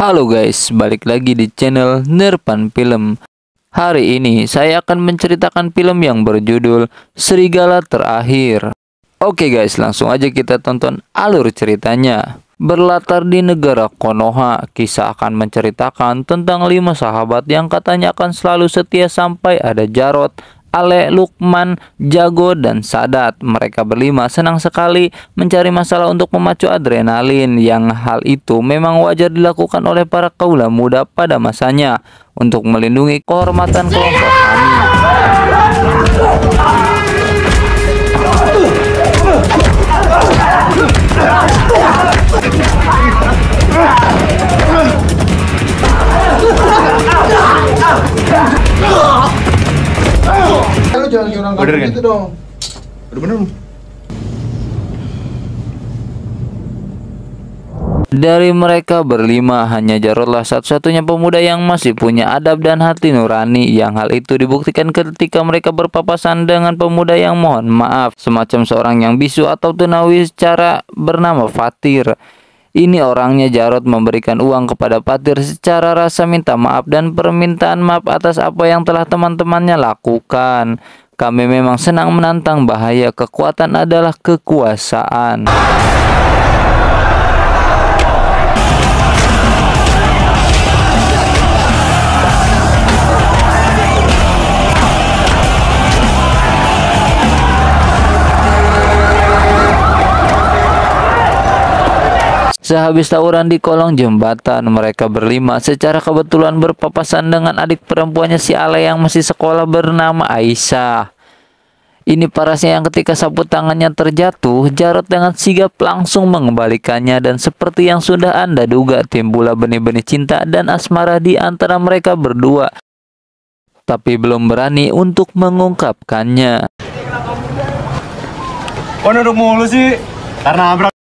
Halo guys, balik lagi di channel Nerpan Film. Hari ini saya akan menceritakan film yang berjudul Serigala Terakhir. Oke guys, langsung aja kita tonton alur ceritanya. Berlatar di negara Konoha, kisah akan menceritakan tentang lima sahabat yang katanya akan selalu setia sampai ada Jarot, Ale, Lukman, Jago, dan Sadat. Mereka berlima senang sekali mencari masalah untuk memacu adrenalin yang hal itu memang wajar dilakukan oleh para kaula muda pada masanya untuk melindungi kehormatan kelompok kami. Ah! Lu kan? Gitu dong. Bener Dari mereka berlima, hanya Jarodlah satu-satunya pemuda yang masih punya adab dan hati nurani yang hal itu dibuktikan ketika mereka berpapasan dengan pemuda yang mohon maaf, semacam seorang yang bisu atau tunawi secara bernama Fatir. Ini orangnya Jarod memberikan uang kepada Patir secara rasa minta maaf dan permintaan maaf atas apa yang telah teman-temannya lakukan. Kami memang senang menantang bahaya, kekuatan adalah kekuasaan. Sehabis tawuran di kolong jembatan, mereka berlima secara kebetulan berpapasan dengan adik perempuannya si Ale yang masih sekolah bernama Aisyah. Ini parasnya yang ketika sapu tangannya terjatuh, Jarot dengan sigap langsung mengembalikannya dan seperti yang sudah Anda duga, timbullah benih-benih cinta dan asmara di antara mereka berdua. Tapi belum berani untuk mengungkapkannya. Oh, mulu sih? Karena abrak.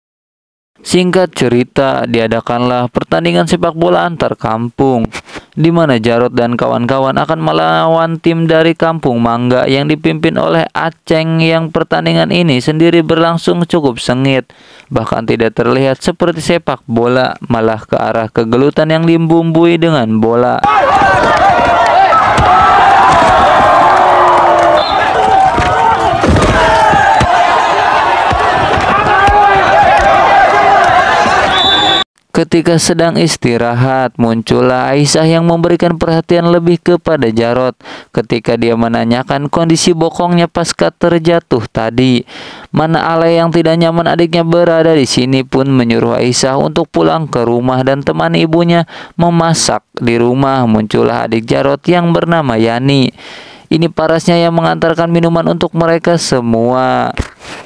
Singkat cerita, diadakanlah pertandingan sepak bola antar kampung, di mana Jarot dan kawan-kawan akan melawan tim dari kampung Mangga yang dipimpin oleh Aceng yang pertandingan ini sendiri berlangsung cukup sengit, bahkan tidak terlihat seperti sepak bola, malah ke arah kegelutan yang dibumbui dengan bola. Ketika sedang istirahat, muncullah Aisyah yang memberikan perhatian lebih kepada Jarot ketika dia menanyakan kondisi bokongnya pasca terjatuh tadi. Mana Ale yang tidak nyaman adiknya berada di sini pun menyuruh Aisyah untuk pulang ke rumah dan teman ibunya memasak di rumah. Muncullah adik Jarot yang bernama Yani. Ini parasnya yang mengantarkan minuman untuk mereka semua.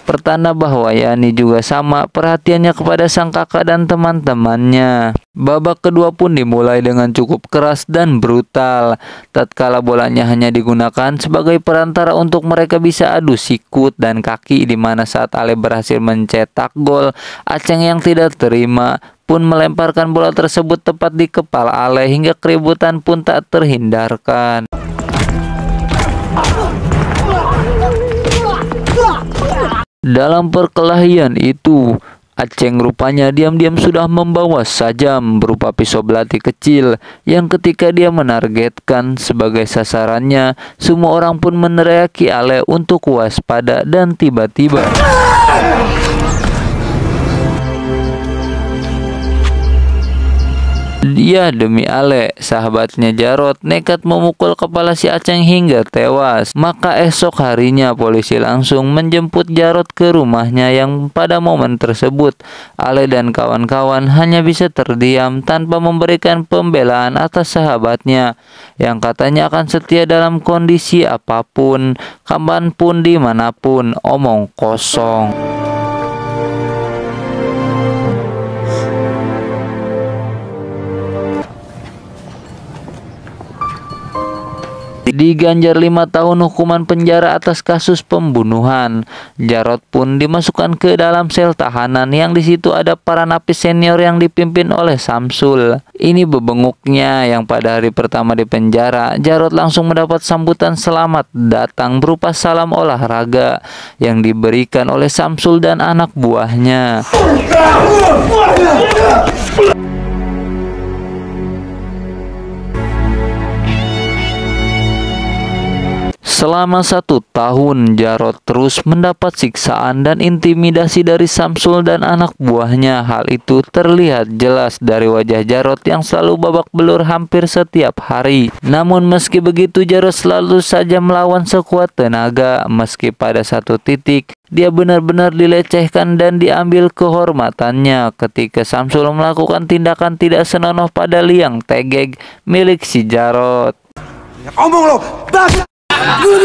Pertanda bahwa Yani juga sama perhatiannya kepada sang kakak dan teman-temannya. Babak kedua pun dimulai dengan cukup keras dan brutal. Tatkala bolanya hanya digunakan sebagai perantara untuk mereka bisa adu sikut dan kaki di mana saat Ale berhasil mencetak gol, Aceng yang tidak terima pun melemparkan bola tersebut tepat di kepala Ale hingga keributan pun tak terhindarkan. Dalam perkelahian itu, Aceng rupanya diam-diam sudah membawa sajam berupa pisau belati kecil yang ketika dia menargetkan sebagai sasarannya, semua orang pun meneriaki Ale untuk waspada dan tiba-tiba... Dia demi Ale, sahabatnya Jarot, nekat memukul kepala si Aceng hingga tewas. Maka esok harinya polisi langsung menjemput Jarot ke rumahnya yang pada momen tersebut Ale dan kawan-kawan hanya bisa terdiam tanpa memberikan pembelaan atas sahabatnya yang katanya akan setia dalam kondisi apa pun, kapan pun, di mana pun, omong kosong. diganjar lima tahun hukuman penjara atas kasus pembunuhan. Jarod pun dimasukkan ke dalam sel tahanan yang di situ ada para napi senior yang dipimpin oleh Samsul. Ini bebenguknya yang pada hari pertama di penjara, Jarod langsung mendapat sambutan selamat datang berupa salam olahraga yang diberikan oleh Samsul dan anak buahnya. Selama satu tahun, Jarot terus mendapat siksaan dan intimidasi dari Samsul dan anak buahnya. Hal itu terlihat jelas dari wajah Jarot yang selalu babak belur hampir setiap hari. Namun meski begitu, Jarot selalu saja melawan sekuat tenaga. Meski pada satu titik, dia benar-benar dilecehkan dan diambil kehormatannya ketika Samsul melakukan tindakan tidak senonoh pada liang tegeg milik si Jarot. Omong lo, Gue.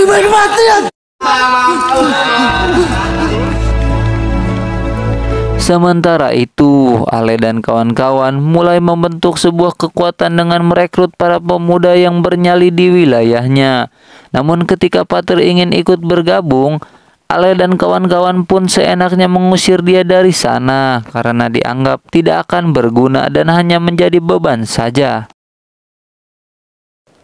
Sementara itu, Ale dan kawan-kawan mulai membentuk sebuah kekuatan dengan merekrut para pemuda yang bernyali di wilayahnya. Namun ketika Pater ingin ikut bergabung, Ale dan kawan-kawan pun seenaknya mengusir dia dari sana karena dianggap tidak akan berguna dan hanya menjadi beban saja.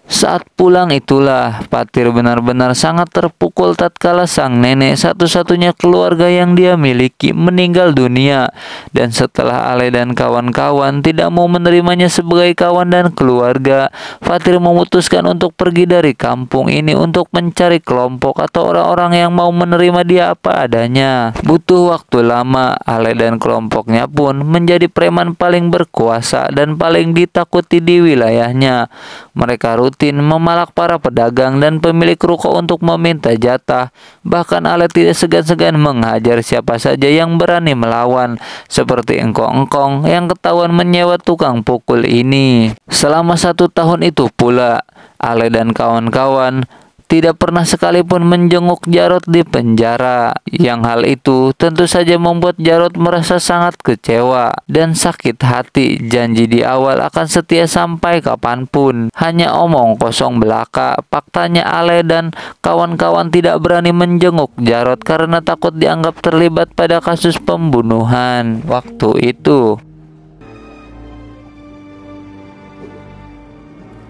Saat pulang itulah Patir benar-benar sangat terpukul tatkala sang nenek satu-satunya keluarga yang dia miliki meninggal dunia. Dan setelah Ale dan kawan-kawan tidak mau menerimanya sebagai kawan dan keluarga Fatir memutuskan untuk pergi dari kampung ini untuk mencari kelompok atau orang-orang yang mau menerima dia apa adanya. Butuh waktu lama Ale dan kelompoknya pun menjadi preman paling berkuasa dan paling ditakuti di wilayahnya. Mereka rutin rutin memalak para pedagang dan pemilik ruko untuk meminta jatah. Bahkan Ale tidak segan-segan menghajar siapa saja yang berani melawan, seperti engkong-engkong yang ketahuan menyewa tukang pukul ini. Selama satu tahun itu pula, Ale dan kawan-kawan tidak pernah sekalipun menjenguk Jarot di penjara. Yang hal itu tentu saja membuat Jarot merasa sangat kecewa dan sakit hati. Janji di awal akan setia sampai kapan pun. Hanya omong kosong belaka. Faktanya Ale dan kawan-kawan tidak berani menjenguk Jarot karena takut dianggap terlibat pada kasus pembunuhan waktu itu.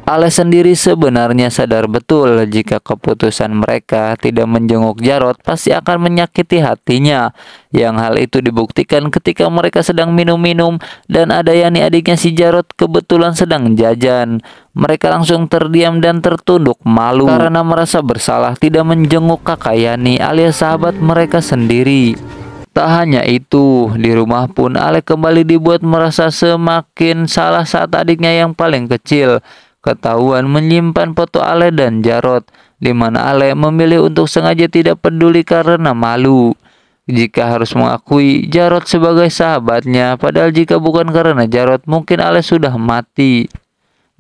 Ale sendiri sebenarnya sadar betul jika keputusan mereka tidak menjenguk Jarot pasti akan menyakiti hatinya. Yang hal itu dibuktikan ketika mereka sedang minum-minum dan ada Yani adiknya si Jarot kebetulan sedang jajan. Mereka langsung terdiam dan tertunduk malu karena merasa bersalah tidak menjenguk kakak Yani alias sahabat mereka sendiri. Tak hanya itu, di rumah pun Ale kembali dibuat merasa semakin salah saat adiknya yang paling kecil ketahuan menyimpan foto Ale dan Jarot, di mana Ale memilih untuk sengaja tidak peduli karena malu. Jika harus mengakui Jarot sebagai sahabatnya, padahal jika bukan karena Jarot, mungkin Ale sudah mati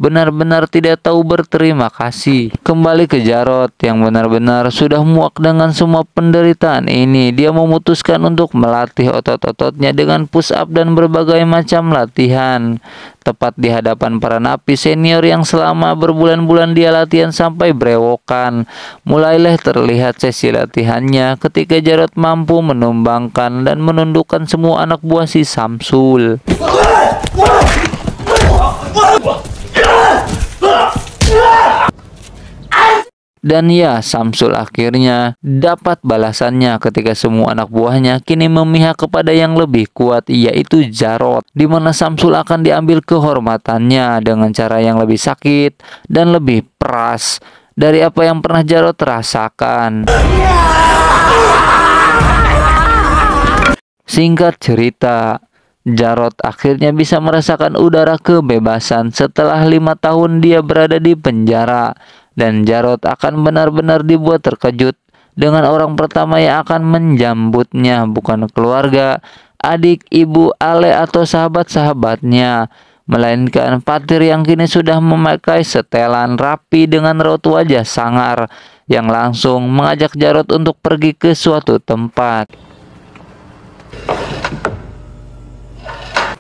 benar-benar tidak tahu berterima kasih. Kembali ke Jarot yang benar-benar sudah muak dengan semua penderitaan ini. Dia memutuskan untuk melatih otot-ototnya dengan push up dan berbagai macam latihan. Tepat di hadapan para napi senior yang selama berbulan-bulan dia latihan sampai brewokan. Mulailah terlihat sesi latihannya ketika Jarot mampu menumbangkan dan menundukkan semua anak buah si Samsul. Dan ya, Samsul akhirnya dapat balasannya ketika semua anak buahnya kini memihak kepada yang lebih kuat, yaitu Jarot. Di mana Samsul akan diambil kehormatannya dengan cara yang lebih sakit dan lebih peras dari apa yang pernah Jarot rasakan. Singkat cerita, Jarot akhirnya bisa merasakan udara kebebasan setelah lima tahun dia berada di penjara dan Jarot akan benar-benar dibuat terkejut dengan orang pertama yang akan menjambutnya bukan keluarga, adik, ibu, ale atau sahabat-sahabatnya melainkan Patir yang kini sudah memakai setelan rapi dengan raut wajah sangar yang langsung mengajak Jarot untuk pergi ke suatu tempat.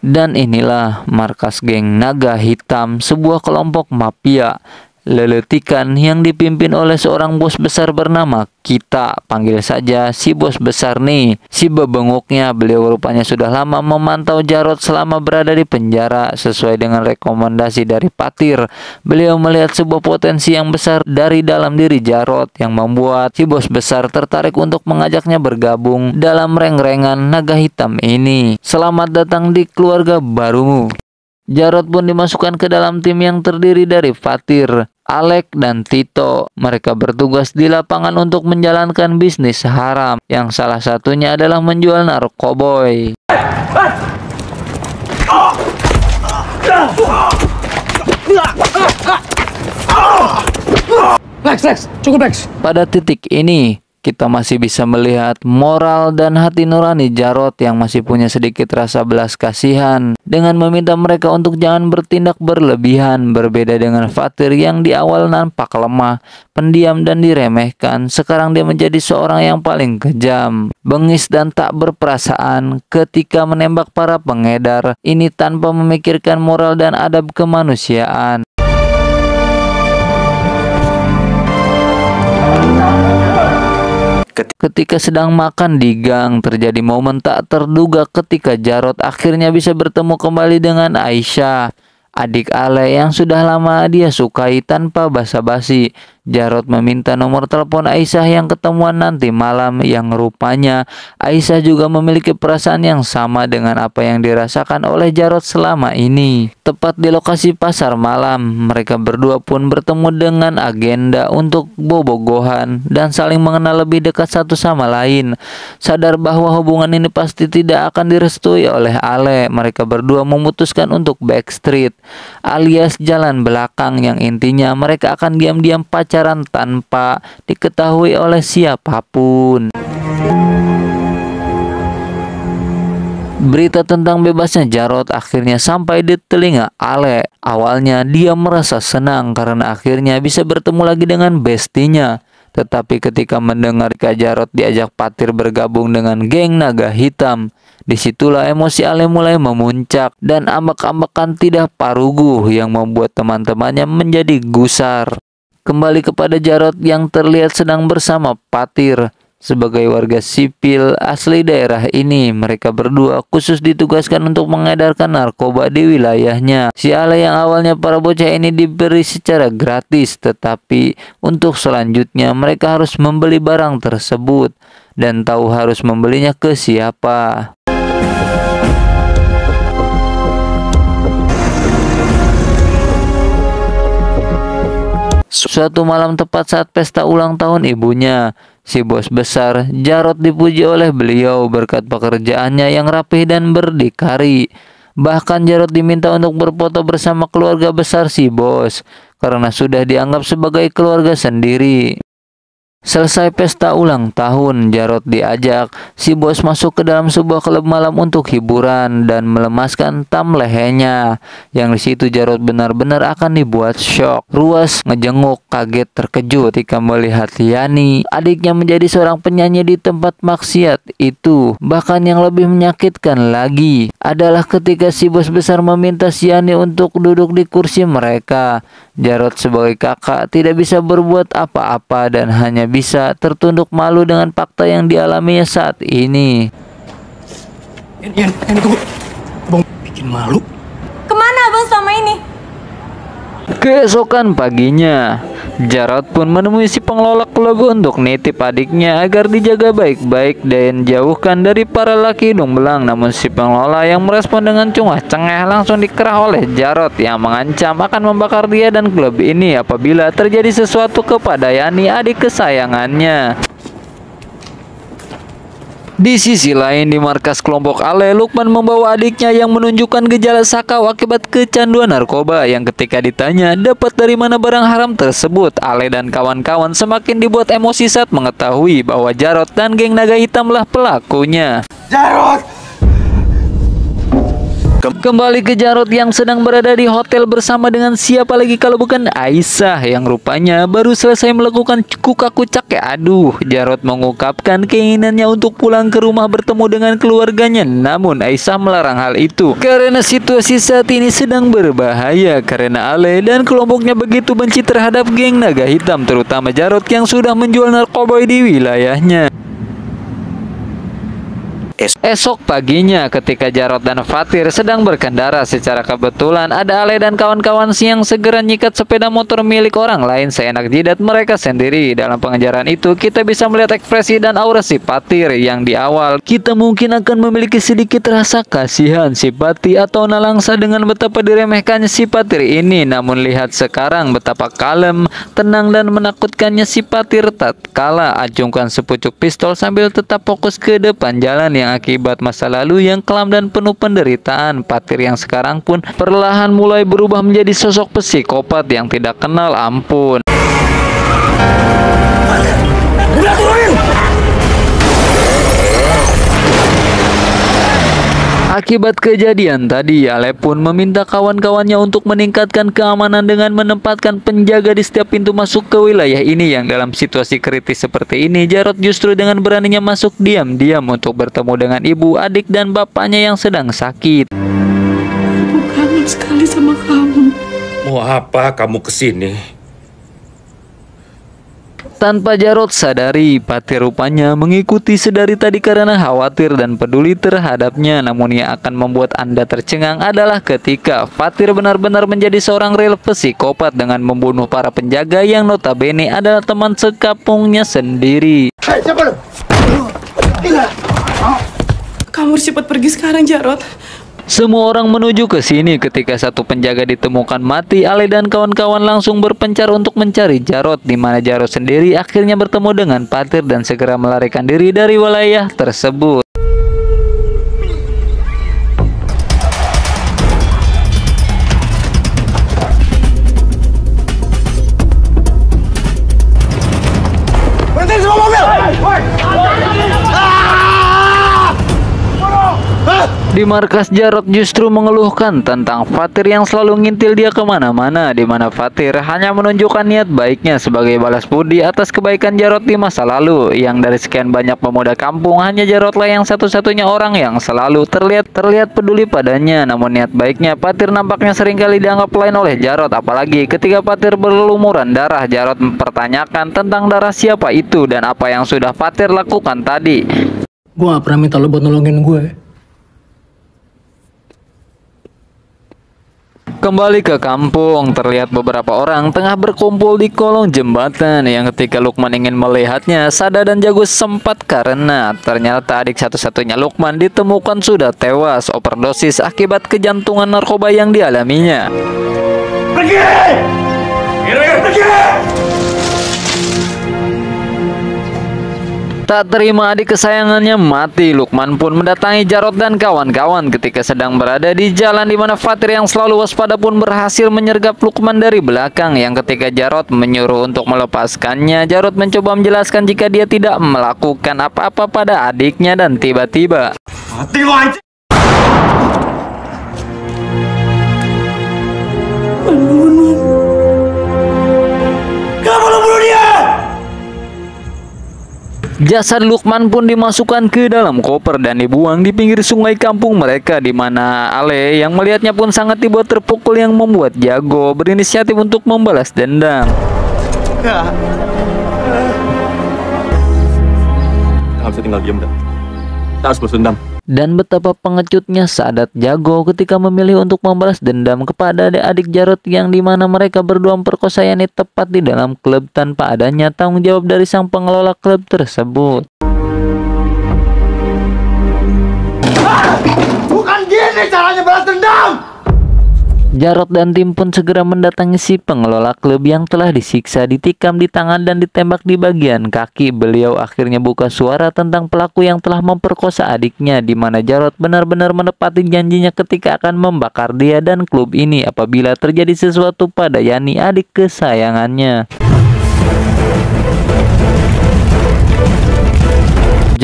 Dan inilah markas geng Naga Hitam, sebuah kelompok mafia leletikan yang dipimpin oleh seorang bos besar bernama kita panggil saja si bos besar nih. Si bebenguknya beliau rupanya sudah lama memantau Jarot selama berada di penjara sesuai dengan rekomendasi dari Patir. Beliau melihat sebuah potensi yang besar dari dalam diri Jarot yang membuat si bos besar tertarik untuk mengajaknya bergabung dalam reng-rengan naga hitam ini. Selamat datang di keluarga barumu. Jarot pun dimasukkan ke dalam tim yang terdiri dari Fatir, Alek dan Tito. Mereka bertugas di lapangan untuk menjalankan bisnis haram yang salah satunya adalah menjual narkoboy. Lex, Lex, cukup Lex. Pada titik ini, kita masih bisa melihat moral dan hati nurani Jarot yang masih punya sedikit rasa belas kasihan dengan meminta mereka untuk jangan bertindak berlebihan berbeda dengan Fatir yang di awal nampak lemah, pendiam dan diremehkan sekarang dia menjadi seorang yang paling kejam, bengis dan tak berperasaan ketika menembak para pengedar ini tanpa memikirkan moral dan adab kemanusiaan. Ketika sedang makan di gang, terjadi momen tak terduga ketika Jarot akhirnya bisa bertemu kembali dengan Aisyah, adik Ale yang sudah lama dia sukai tanpa basa-basi. Jarot meminta nomor telepon Aisyah yang ketemuan nanti malam yang rupanya Aisyah juga memiliki perasaan yang sama dengan apa yang dirasakan oleh Jarot selama ini. Tepat di lokasi pasar malam, mereka berdua pun bertemu dengan agenda untuk bobogohan dan saling mengenal lebih dekat satu sama lain. Sadar bahwa hubungan ini pasti tidak akan direstui oleh Ale, mereka berdua memutuskan untuk backstreet alias jalan belakang yang intinya mereka akan diam-diam pacaran pacaran tanpa diketahui oleh siapa pun. Berita tentang bebasnya Jarot akhirnya sampai di telinga Ale. Awalnya dia merasa senang karena akhirnya bisa bertemu lagi dengan bestinya. Tetapi ketika mendengar Kak Jarot diajak Patir bergabung dengan geng naga hitam, di situlah emosi Ale mulai memuncak dan ambak-ambakan tidak parugu yang membuat teman-temannya menjadi gusar kembali kepada Jarot yang terlihat sedang bersama Patir. Sebagai warga sipil asli daerah ini, mereka berdua khusus ditugaskan untuk mengedarkan narkoba di wilayahnya. Si Ale yang awalnya para bocah ini diberi secara gratis, tetapi untuk selanjutnya mereka harus membeli barang tersebut dan tahu harus membelinya ke siapa. Suatu malam tepat saat pesta ulang tahun ibunya, si bos besar Jarot dipuji oleh beliau berkat pekerjaannya yang rapih dan berdikari. Bahkan Jarot diminta untuk berfoto bersama keluarga besar si bos karena sudah dianggap sebagai keluarga sendiri. Selesai pesta ulang tahun, Jarot diajak si bos masuk ke dalam sebuah klub malam untuk hiburan dan melemaskan tam lehernya. Yang di situ Jarot benar-benar akan dibuat shock. Ruas ngejenguk, kaget, terkejut ketika melihat Yani, adiknya menjadi seorang penyanyi di tempat maksiat itu. Bahkan yang lebih menyakitkan lagi adalah ketika si bos besar meminta Yani untuk duduk di kursi mereka. Jarot sebagai kakak tidak bisa berbuat apa-apa dan hanya bisa tertunduk malu dengan fakta yang dialaminya saat ini. Yan, Yan, Yan tunggu. Bang bikin malu. Ke mana abang selama ini? Keesokan paginya, Jarod pun menemui si pengelola klub untuk nitip adiknya agar dijaga baik-baik dan jauhkan dari para laki hidung belang. Namun si pengelola yang merespon dengan cungah cengeh langsung dikerah oleh Jarod yang mengancam akan membakar dia dan klub ini apabila terjadi sesuatu kepada Yani adik kesayangannya. Di sisi lain di markas kelompok Ale, Lukman membawa adiknya yang menunjukkan gejala sakau akibat kecanduan narkoba yang ketika ditanya dapat dari mana barang haram tersebut, Ale dan kawan-kawan semakin dibuat emosi saat mengetahui bahwa Jarot dan geng naga hitamlah pelakunya. Jarot! Kembali ke Jarot yang sedang berada di hotel bersama dengan siapa lagi kalau bukan Aisyah yang rupanya baru selesai melakukan kuka kucak ya aduh Jarot mengungkapkan keinginannya untuk pulang ke rumah bertemu dengan keluarganya. Namun Aisyah melarang hal itu. Karena situasi saat ini sedang berbahaya karena Ale dan kelompoknya begitu benci terhadap geng naga hitam terutama Jarot yang sudah menjual narkoba di wilayahnya Esok paginya ketika Jarot dan Fatir sedang berkendara secara kebetulan ada Ale dan kawan-kawan yang segera nyikat sepeda motor milik orang lain seenak jidat mereka sendiri. Dalam pengejaran itu kita bisa melihat ekspresi dan aura si Fatir yang di awal kita mungkin akan memiliki sedikit rasa kasihan simpati atau nalangsa dengan betapa diremehkannya si Fatir ini. Namun lihat sekarang betapa kalem, tenang dan menakutkannya si Fatir tatkala acungkan sepucuk pistol sambil tetap fokus ke depan jalan yang akibat masa lalu yang kelam dan penuh penderitaan. Patir yang sekarang pun perlahan mulai berubah menjadi sosok psikopat yang tidak kenal ampun. Akibat kejadian tadi, Ale pun meminta kawan-kawannya untuk meningkatkan keamanan dengan menempatkan penjaga di setiap pintu masuk ke wilayah ini yang dalam situasi kritis seperti ini, Jarot justru dengan beraninya masuk diam-diam untuk bertemu dengan ibu, adik, dan bapaknya yang sedang sakit. Aku kangen sekali sama kamu. Mau apa kamu ke sini? Tanpa Jarot sadari, Pati rupanya mengikuti sedari tadi karena khawatir dan peduli terhadapnya. Namun yang akan membuat Anda tercengang adalah ketika Fatir benar-benar menjadi seorang real psikopat dengan membunuh para penjaga yang notabene adalah teman sekampungnya sendiri. Hei, siapa lu? Kamu harus cepat pergi sekarang, Jarot. Semua orang menuju ke sini ketika satu penjaga ditemukan mati. Ale dan kawan-kawan langsung berpencar untuk mencari Jarot, di mana Jarot sendiri akhirnya bertemu dengan Patir dan segera melarikan diri dari wilayah tersebut. Di markas Jarot justru mengeluhkan tentang Fatir yang selalu ngintil dia ke mana-mana di mana Fatir hanya menunjukkan niat baiknya sebagai balas budi atas kebaikan Jarot di masa lalu. Yang dari sekian banyak pemuda kampung hanya Jarotlah yang satu-satunya orang yang selalu terlihat terlihat peduli padanya. Namun niat baiknya Fatir nampaknya sering kali dianggap lain oleh Jarot apalagi ketika Fatir berlumuran darah Jarot mempertanyakan tentang darah siapa itu dan apa yang sudah Fatir lakukan tadi. Gue gak pernah minta lo buat nolongin gue. Kembali ke kampung, terlihat beberapa orang tengah berkumpul di kolong jembatan yang ketika Lukman ingin melihatnya, Sada dan Jagus sempat karena ternyata adik satu-satunya Lukman ditemukan sudah tewas overdosis akibat kejantungan narkoba yang dialaminya. Pergi! Pergi! Tak terima adik kesayangannya mati, Lukman pun mendatangi Jarot dan kawan-kawan ketika sedang berada di jalan di mana Fatir yang selalu waspada pun berhasil menyergap Lukman dari belakang. Yang ketika Jarot menyuruh untuk melepaskannya, Jarot mencoba menjelaskan jika dia tidak melakukan apa-apa pada adiknya dan tiba-tiba Mati Jasad Lukman pun dimasukkan ke dalam koper dan dibuang di pinggir sungai kampung mereka di mana Ale yang melihatnya pun sangat dibuat terpukul yang membuat Jago berinisiatif untuk membalas dendam. Kita bisa tinggal diam, dah. Kita harus balas dendam. Dan betapa pengecutnya Sadat Jago ketika memilih untuk membalas dendam kepada adik-adik Jarot yang di mana mereka berdua memperkosa Yani tepat di dalam klub tanpa adanya tanggung jawab dari sang pengelola klub tersebut. Bukan gini caranya balas dendam! Jarot dan tim pun segera mendatangi si pengelola klub yang telah disiksa, ditikam di tangan dan ditembak di bagian kaki. Beliau akhirnya buka suara tentang pelaku yang telah memperkosa adiknya, di mana Jarot benar-benar menepati janjinya ketika akan membakar dia dan klub ini apabila terjadi sesuatu pada Yani adik kesayangannya.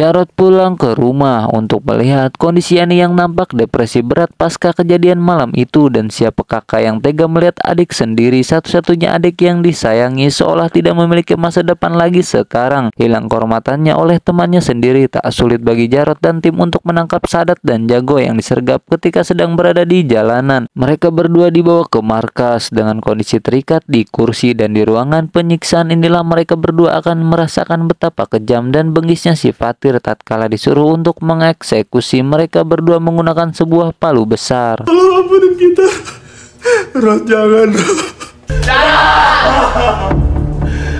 Jarot pulang ke rumah untuk melihat kondisi Yani yang nampak depresi berat pasca kejadian malam itu dan siapa kakak yang tega melihat adik sendiri satu-satunya adik yang disayangi seolah tidak memiliki masa depan lagi sekarang. Hilang kehormatannya oleh temannya sendiri tak sulit bagi Jarot dan tim untuk menangkap Sadat dan Jago yang disergap ketika sedang berada di jalanan. Mereka berdua dibawa ke markas. Dengan kondisi terikat di kursi dan di ruangan penyiksaan inilah mereka berdua akan merasakan betapa kejam dan bengisnya si Fatir tatkala disuruh untuk mengeksekusi mereka berdua menggunakan sebuah palu besar. Tolong ampunin kita. Rod jangan.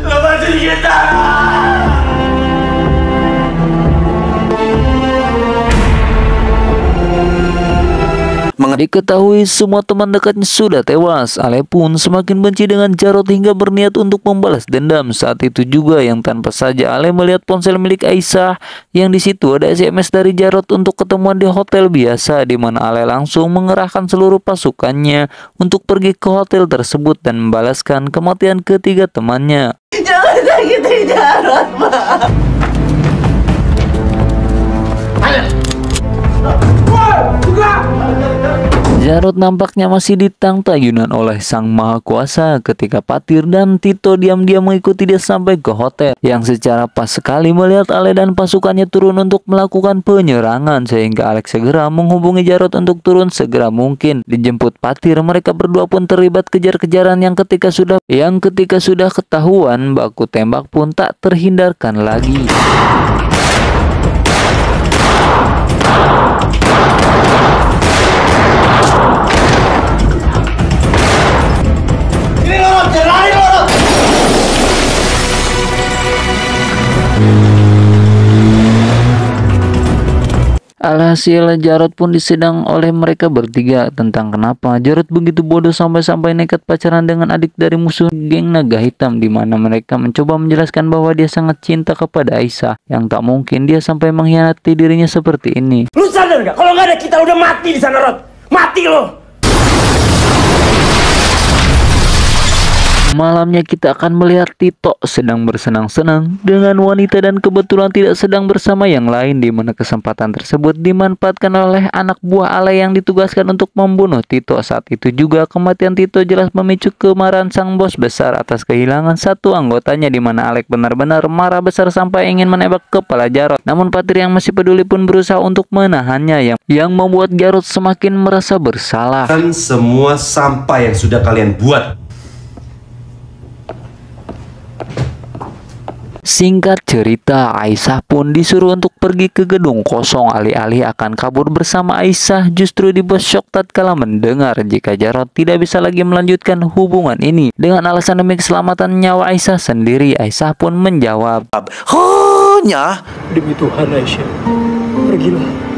Lepasin kita. Diketahui semua teman dekatnya sudah tewas, Ale pun semakin benci dengan Jarot hingga berniat untuk membalas dendam. Saat itu juga yang tanpa saja Ale melihat ponsel milik Aisyah yang di situ ada SMS dari Jarot untuk ketemuan di hotel biasa di mana Ale langsung mengerahkan seluruh pasukannya untuk pergi ke hotel tersebut dan membalaskan kematian ketiga temannya. Jangan sakitin Jarot, Ma. Jarod nampaknya masih ditang tayunan oleh Sang Maha Kuasa ketika Patir dan Tito diam-diam mengikuti dia sampai ke hotel yang secara pas sekali melihat Ale dan pasukannya turun untuk melakukan penyerangan sehingga Alex segera menghubungi Jarod untuk turun segera mungkin dijemput Patir mereka berdua pun terlibat kejar-kejaran yang ketika sudah yang ketika sudah ketahuan baku tembak pun tak terhindarkan lagi. Alhasil Jarod pun disidang oleh mereka bertiga tentang kenapa Jarod begitu bodoh sampai-sampai nekat pacaran dengan adik dari musuh geng naga hitam di mana mereka mencoba menjelaskan bahwa dia sangat cinta kepada Aisyah yang tak mungkin dia sampai mengkhianati dirinya seperti ini. Lu sadar gak? Kalau nggak ada kita udah mati di sana Rod. Mati lo. Malamnya kita akan melihat Tito sedang bersenang-senang dengan wanita dan kebetulan tidak sedang bersama yang lain di mana kesempatan tersebut dimanfaatkan oleh anak buah Ale yang ditugaskan untuk membunuh Tito. Saat itu juga kematian Tito jelas memicu kemarahan sang bos besar atas kehilangan satu anggotanya di mana Alek benar-benar marah besar sampai ingin menembak kepala Jarot. Namun Patir yang masih peduli pun berusaha untuk menahannya yang yang membuat Jarot semakin merasa bersalah. Kan semua sampah yang sudah kalian buat. Singkat cerita, Aisyah pun disuruh untuk pergi ke gedung kosong alih-alih akan kabur bersama Aisyah justru dibuat shock tatkala mendengar jika Jarot tidak bisa lagi melanjutkan hubungan ini. Dengan alasan demi keselamatan nyawa Aisyah sendiri, Aisyah pun menjawab, Hanya Demi Tuhan Aisyah, pergilah.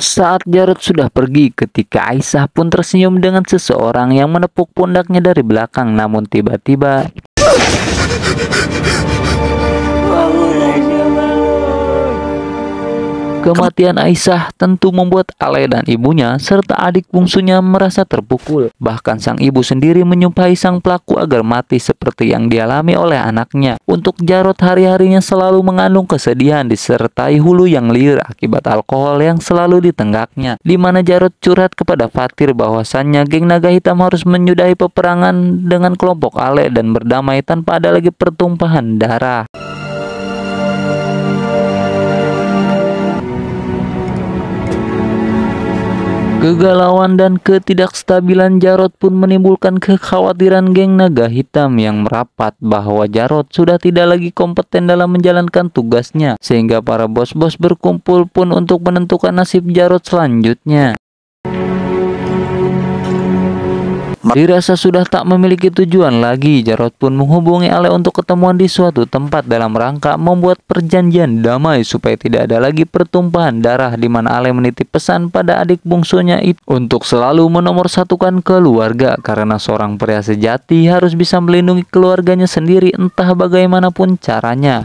Saat Jarod sudah pergi, ketika Aisyah pun tersenyum dengan seseorang yang menepuk pundaknya dari belakang, namun tiba-tiba Kematian Aisyah tentu membuat Ale dan ibunya serta adik bungsunya merasa terpukul. Bahkan sang ibu sendiri menyumpahi sang pelaku agar mati seperti yang dialami oleh anaknya. Untuk Jarot hari-harinya selalu mengandung kesedihan disertai hulu yang liar akibat alkohol yang selalu ditenggaknya. Di mana Jarot curhat kepada Fatir bahwasannya geng naga hitam harus menyudahi peperangan dengan kelompok Ale dan berdamai tanpa ada lagi pertumpahan darah. Kegalauan dan ketidakstabilan Jarot pun menimbulkan kekhawatiran geng naga hitam yang merapat bahwa Jarot sudah tidak lagi kompeten dalam menjalankan tugasnya sehingga para bos-bos berkumpul pun untuk menentukan nasib Jarot selanjutnya. Dirasa sudah tak memiliki tujuan lagi, Jarot pun menghubungi Ale untuk ketemuan di suatu tempat dalam rangka membuat perjanjian damai supaya tidak ada lagi pertumpahan darah di mana Ale menitip pesan pada adik bungsunya itu untuk selalu menomorsatukan keluarga karena seorang pria sejati harus bisa melindungi keluarganya sendiri entah bagaimanapun caranya.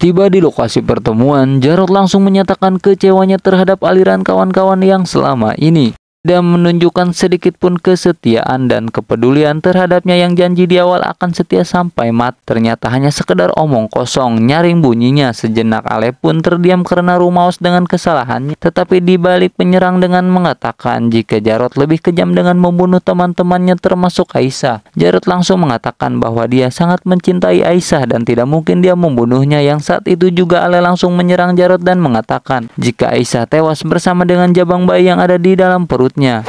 Tiba di lokasi pertemuan, Jarot langsung menyatakan kecewanya terhadap aliran kawan-kawan yang selama ini dan menunjukkan sedikit pun kesetiaan dan kepedulian terhadapnya yang janji di awal akan setia sampai mat. Ternyata hanya sekedar omong kosong, nyaring bunyinya. Sejenak Ale pun terdiam karena rumaus dengan kesalahannya. Tetapi dibalik penyerang dengan mengatakan jika Jarot lebih kejam dengan membunuh teman-temannya termasuk Aisyah. Jarot langsung mengatakan bahwa dia sangat mencintai Aisyah dan tidak mungkin dia membunuhnya yang saat itu juga Ale langsung menyerang Jarot dan mengatakan jika Aisyah tewas bersama dengan jabang bayi yang ada di dalam perut perutnya.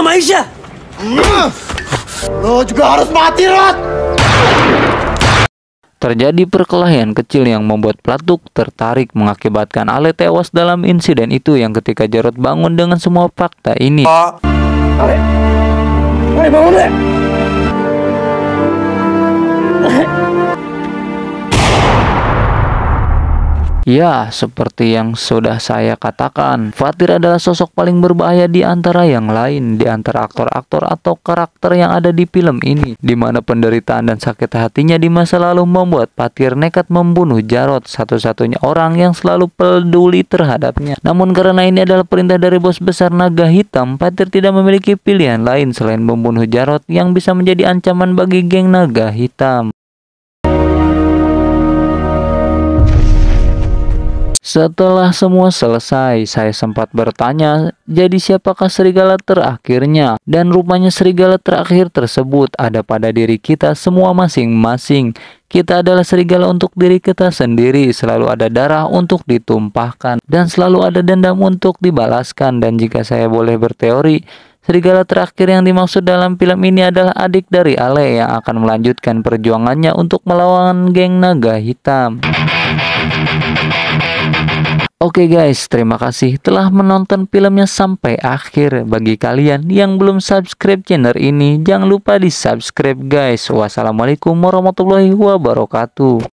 Sama Aisyah. Lo juga harus mati, Rod! Terjadi perkelahian kecil yang membuat Platuk tertarik mengakibatkan Ale tewas dalam insiden itu yang ketika Jarot bangun dengan semua fakta ini. Ale! Ale, bangun, Ale! Ya, seperti yang sudah saya katakan, Fatir adalah sosok paling berbahaya di antara yang lain, di antara aktor-aktor atau karakter yang ada di film ini, di mana penderitaan dan sakit hatinya di masa lalu membuat Fatir nekat membunuh Jarot, satu-satunya orang yang selalu peduli terhadapnya. Namun karena ini adalah perintah dari bos besar naga hitam, Fatir tidak memiliki pilihan lain selain membunuh Jarot yang bisa menjadi ancaman bagi geng naga hitam. Setelah semua selesai, saya sempat bertanya, jadi siapakah serigala terakhirnya? Dan rupanya serigala terakhir tersebut ada pada diri kita semua masing-masing. Kita adalah serigala untuk diri kita sendiri, selalu ada darah untuk ditumpahkan, dan selalu ada dendam untuk dibalaskan. Dan jika saya boleh berteori, Serigala terakhir yang dimaksud dalam film ini adalah adik dari Ale yang akan melanjutkan perjuangannya untuk melawan geng naga hitam. Oke okay guys, terima kasih telah menonton filmnya sampai akhir. Bagi kalian yang belum subscribe channel ini, jangan lupa di subscribe guys. Wassalamualaikum warahmatullahi wabarakatuh.